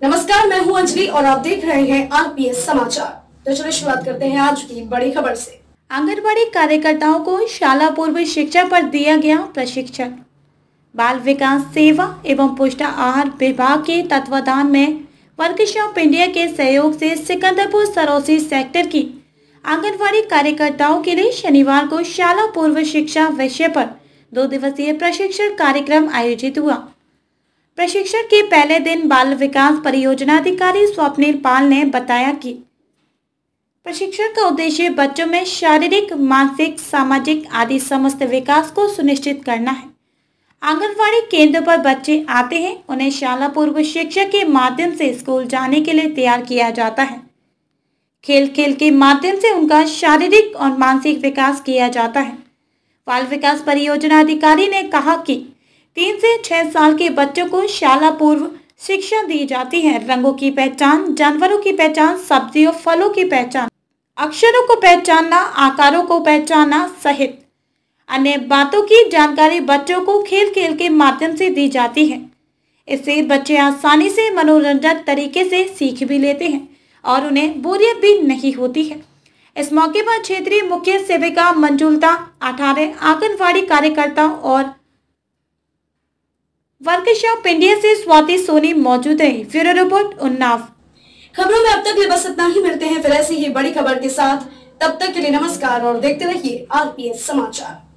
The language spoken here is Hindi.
नमस्कार, मैं हूँ अंजलि और आप देख रहे हैं आरपीएस समाचार। तो चलिए शुरुआत करते हैं आज की बड़ी खबर से। आंगनबाड़ी कार्यकर्ताओं को शाला पूर्व शिक्षा पर दिया गया प्रशिक्षण। बाल विकास सेवा एवं पुष्ट आहार विभाग के तत्वाधान में वर्कशॉप इंडिया के सहयोग से सिकंदरपुर सरोसी सेक्टर की आंगनबाड़ी कार्यकर्ताओं के लिए शनिवार को शाला पूर्व शिक्षा विषय पर दो दिवसीय प्रशिक्षण कार्यक्रम आयोजित हुआ। प्रशिक्षण के पहले दिन बाल विकास परियोजना अधिकारी स्वप्निल पाल ने बताया कि प्रशिक्षण का उद्देश्य बच्चों में शारीरिक, मानसिक, सामाजिक आदि समस्त विकास को सुनिश्चित करना है। आंगनवाड़ी केंद्र पर बच्चे आते हैं, उन्हें शाला पूर्व शिक्षा के माध्यम से स्कूल जाने के लिए तैयार किया जाता है। खेल खेल के माध्यम से उनका शारीरिक और मानसिक विकास किया जाता है। बाल विकास परियोजना अधिकारी ने कहा कि तीन से छह साल के बच्चों को शाला पूर्व शिक्षा दी जाती है। रंगों की पहचान, जानवरों की पहचान, सब्जियों, फलों की पहचान, अक्षरों को पहचानना, आकारों को पहचानना सहित अन्य बातों की जानकारी बच्चों को खेल खेल के माध्यम से दी जाती है। इससे बच्चे आसानी से मनोरंजक तरीके से सीख भी लेते हैं और उन्हें बोरियत भी नहीं होती है। इस मौके पर क्षेत्रीय मुख्य सेविका मंजुलता अठारह आंगनबाड़ी कार्यकर्ता और वर्कशॉप इंडिया से स्वाति सोनी मौजूद है। Bureau report, Unnao. खबरों में अब तक बस इतना ही, मिलते हैं फिर ऐसी ही बड़ी खबर के साथ। तब तक के लिए नमस्कार और देखते रहिए आरपीएस समाचार।